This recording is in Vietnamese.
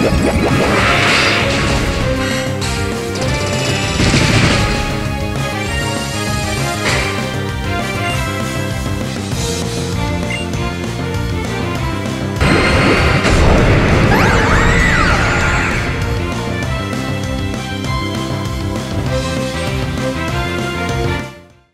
Yeah, yeah, yeah.